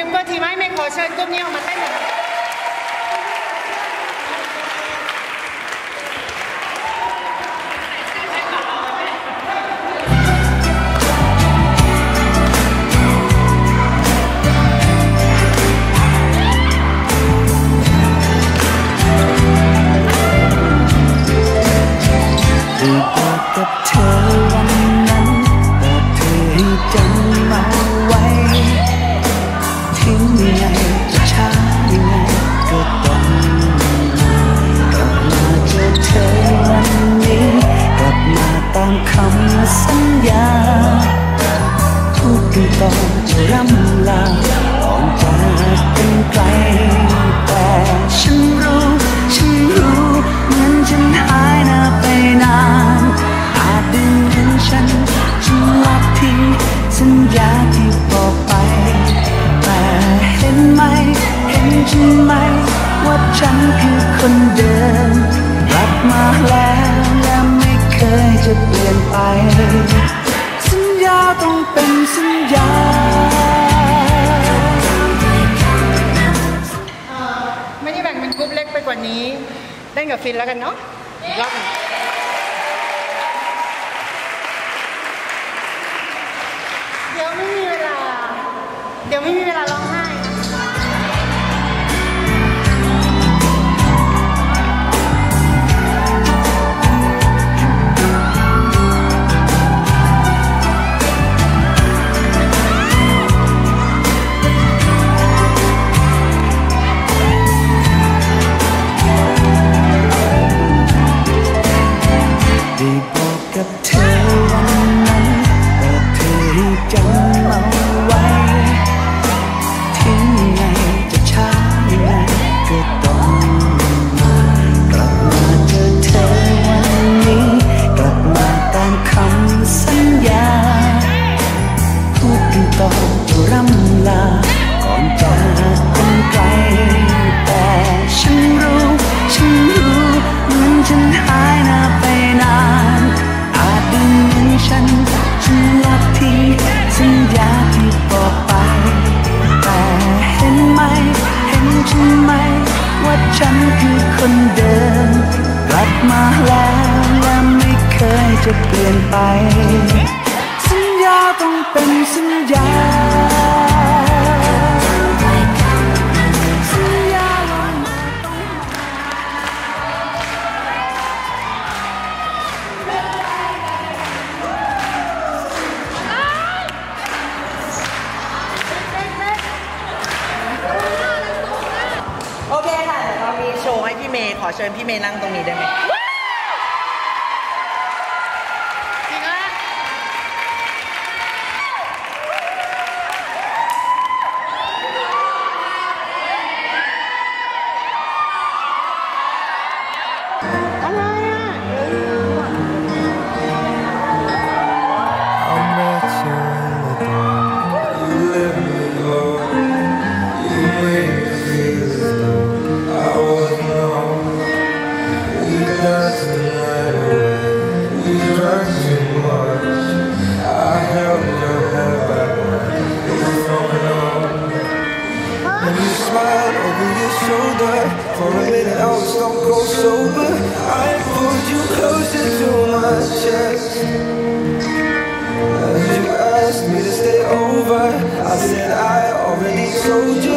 thêm cơ thì mai mẹ khói chơi cơm nhiều mà tay คนเดิมกลับมาแล้วและไม่เคยจะเปลี่ยนไป สัญญาต้องเป็นสัญญาไม่ได้แบ่งเป็นกรุ๊ปเล็กไปกว่านี้เล่นกับฟินแล้วกันเนาะเดี๋ยวไม่มีเวลา เดี๋ยวไม่มีเวลาร้องไห้ จะเปลี่ยนไป สัญญาต้องเป็นสัญญาโอเคค่ะเดี๋ยวเรามีโชว์ให้พี่เมย์ขอเชิญพี่เมย์นั่งตรงนี้ได้ไหม For a minute I was stone cold sober. I pulled you closer to my chest. As you asked me to stay over I said I already told you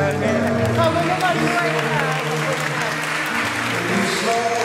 Good, man. Oh, well, nobody's right now.